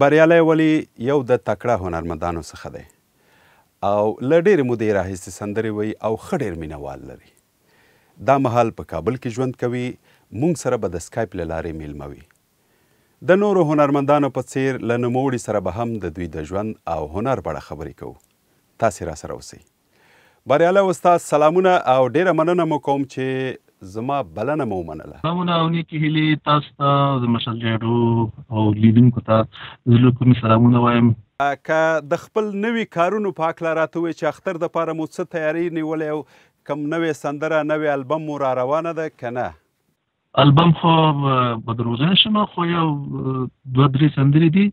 بریالی ولي یو د تکړه هنرمندانو څخه دی او له ډېرې مودې راهیسې سندرې وایي او ښه ډېر مینه وال لري. دا مهال په کابل کې ژوند کوي، موږ سره به د سکایپ له لارې مېلمه وي. د نورو هنرمندانو په څېر له نوموړي سره به هم د دوی د ژوند او هنر په اړه خبرې کوو. تاسې راسره اوسئ. بریالی استاد سلامونه او ډیره مننه مو کوم چې زما بلنه مو ومنله. سلامونه او نیکې هیلې تاسو ته د مشال جاډو او لیدونکو ته زړه کومې سلامونه وایم. که د خپل نوي کارونو په هکله راته ووایې چې اختر دپاره مو څه تیاری نیولی او کوم نوې سندره نوې البم مو را روانه ده که نه؟ البم خو به دروغجن شم خو یو دوه درې سندرې دي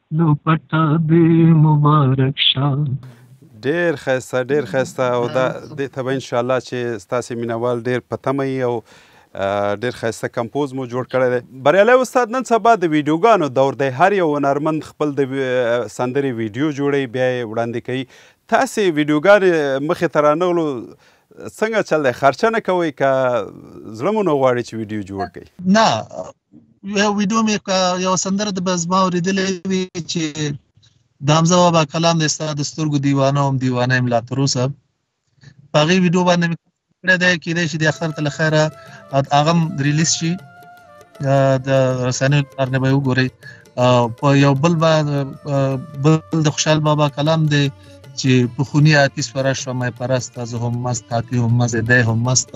لو پټا دې مبارک شه. ډیر ښایسته ډیر ښایسته او دا دې ته به ان شاء الله چې ستاسو مینوال ډیر په تمه یي او ډیر ښایسته کمپوز مو جوړ کړی دی بریالی استاد نن سبا د ویډیوګانو دور دی هر یو هنرمند خپل د سندرې ویډیو جوړي بیا یې وړاندې کوي تاسو ویډیوګانې مخې ته رانغلو څنګه چل دی خرچه نه کوئ که زړه مو نه غواړي چې ویډیو جوړ کړئ نه یو ویډیو مې یو سندره د بزما اوریدلې وی چې د حمزه بابا کلام د استاد سترګو دیوانه هم دیوانه املا تر اوسه په غي ویډیو باندې مې کړه ده کې دې چې د اختر تل خیره اغم ریلیز شي د رسنیو کار نه به وګوري په یو بل با بل د خوشحال بابا کلام دی چې په خونی آتیس فرش و مې پرست از هم مست آتی هم مزه ده هم مست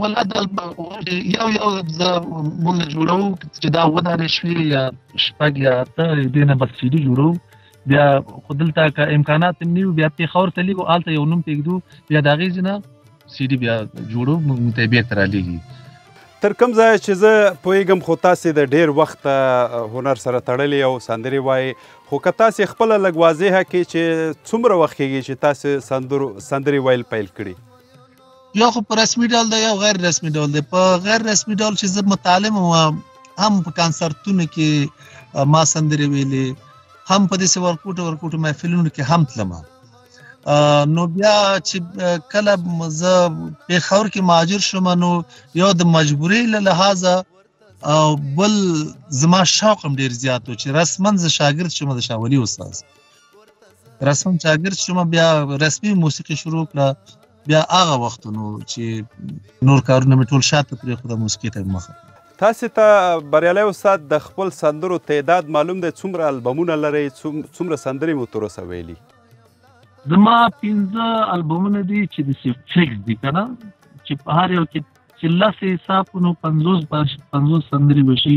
ولا دا یو یو زه مونږ جوړو چې دا ودانې شوې یا شپږ یا اته دې نه بس سیډي جوړو بیا خودلته که امکانات نیو بیا په خور ته لیګو آلته یو نوم پیګدو بیا دا غیز نه سیډي بیا جوړو مونږ ته بیا تر لیګي تر کوم ځای چې زه پوهیږم خو تاسو د ډیر وخت هنر سره تړلی او سندري وای خو که تاسو خپل لګوازه کې چې څومره وخت کېږي چې تاسو سندرو سندري ویل پیل کړی یا خو په رسمي ډول دی یا غیر رسمي ډول دی په غیر رسمي ډول چې زه متعلم وم هم په کانسرتونو کې ما سندرې ویلې هم په دې ورکوټو ورکوټو محفلونو کې هم تلم نو بیا چې کله زه په خور کې ماجر شوم نو یو د مجبورۍ له لحاظه او بل زما شوق هم ډیر زیات و چې رسمن زه شاګرد شوم د شاولي استاد رسم چاګرد شوم بیا رسمي موسیقي شروع کړه بیا هغه وختونو چې نور کارونه مې ټول شاته پرې خو د موسیقي ته مخه تاسو ته بریالی استاد د خپل سندرو تعداد معلوم دی څومره البمونه لرئ څومره سندرې مو تر اوسه ویلي زما پنځه البمونه دي چې د سیفټریکس دي که نه چې په هر یو کې چې لس حساب نو پنځوس پنځوس سندرې به شي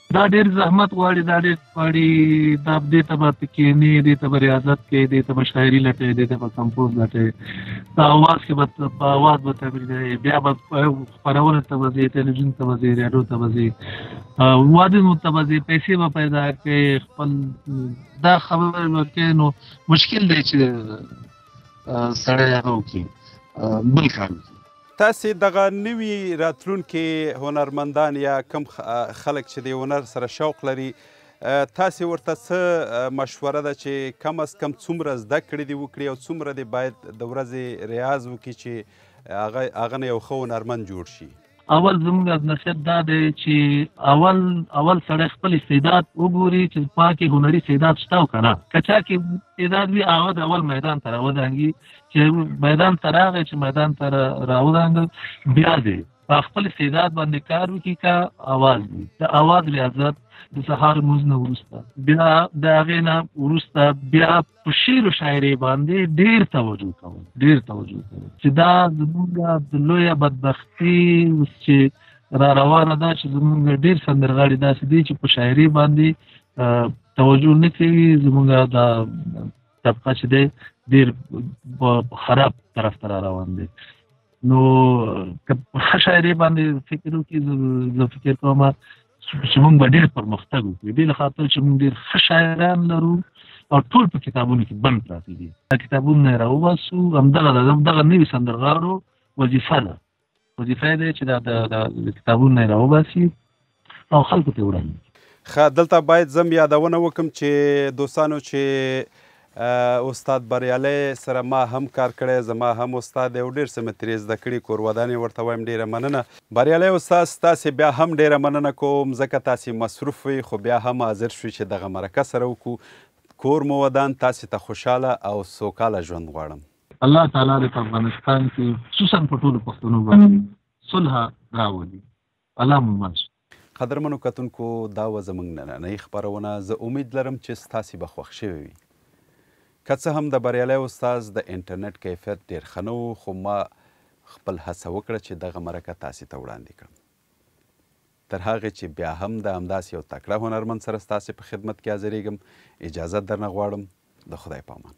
دا ډیر زحمت غواړي دا ډیر غواړي دا دې ته به کېنې دې ته به ریاضت کې دې ته به شاعري لټې دې ته به کمپوز لټې دا اواز کې به په اواز به تمرین دی بیا به خبرونه ته به دې ټلویزیون ته به دې رادیو ته به دې واده نو ته به دې پیسې به پیدا کې خپل دا خبره وکړي نو مشکل دی چې سړی هغه وکړي بل کار وکړي تاسې دغه نوي راتلونکي هنرمندان یا کوم خلک چې د هنر سره شوق لري تاسې ورته څه مشوره ده چې کم از کم څومره زده کړې دې وکړي او څومره دې باید د ورځې ریاض وکړي چې هغه هغه نه یو ښه هنرمند جوړ شي اول زموږ از نصیحت دا دی چې اول اول سړی خپل استعداد وګوري چې پاکي هنري استعداد شته او کنه کچا کې استعداد وي هغه د اول میدان تر ودانګي چې میدان ته راغی چې میدان ته راودانګل بیا دی په خپل استعداد باندې کار وکړي کا आवाज دی د आवाज ریاضت د سهار موز نه ورسته بیا د هغه نه ورسته بیا په شعر او شاعري باندې ډیر توجه کوم ډیر توجه کوم چې دا زموږ د لوی بدبختی چې را روانه ده چې زموږ ډیر سندرغاړي داسې دي چې په شاعري باندې توجه نه کوي زموږ د طبقه چې دی ډیر خراب طرف ته روان دی نو که ښه شاعري باندې فکر وکړي زه فکر کوم چې موږ به ډېر پرمختګ وکړو دې له خاطر چې موږ ډېر ښه شاعران لرو او ټول په کتابونو کې بند پراته دي دا کتابونه راوباسو همدغه دغه نوي سندرغاړو وظیفه ده وظیفه یې ده چې دا د کتابونو نه راوباسي او خلکو ته وړاندې ښه دلته باید زم یادونه وکم چې دوستانو چې استاد بریالی سره ما هم کار کړی زما هم استاد دی او ډېر څه مې ترې زده کړي کور ودانې ورته وایم ډېره مننه بریالی استاد ستاسې بیا هم ډېره مننه کوم ځکه تاسې مصروف وي خو بیا هم حاضر شوي چې دغه مرکه سره وکړو کور مو ودان تاسې ته خوشحاله او سوکاله ژوند غواړم الله تعالی دې په افغانستان کې خصوصا په ټولو پښتنو باندې صلح راولي الله مو مل شه قدرمنو کتونکو دا و زموږ نننۍ خپرونه زه امید لرم چې ستاسو به خوښ شوی وي که څه هم د بریالی استاد د انټرنیټ کیفیت ډیر ښه نه و خو ما خپل هڅه وکړه چې دغه مرکه تاسو ته وړاندې کړم تر هغه چې بیا هم د همداس یو تکړه هنرمند سره ستاسو په خدمت کې حاضرېږم اجازه درنه غواړم د خدای پامان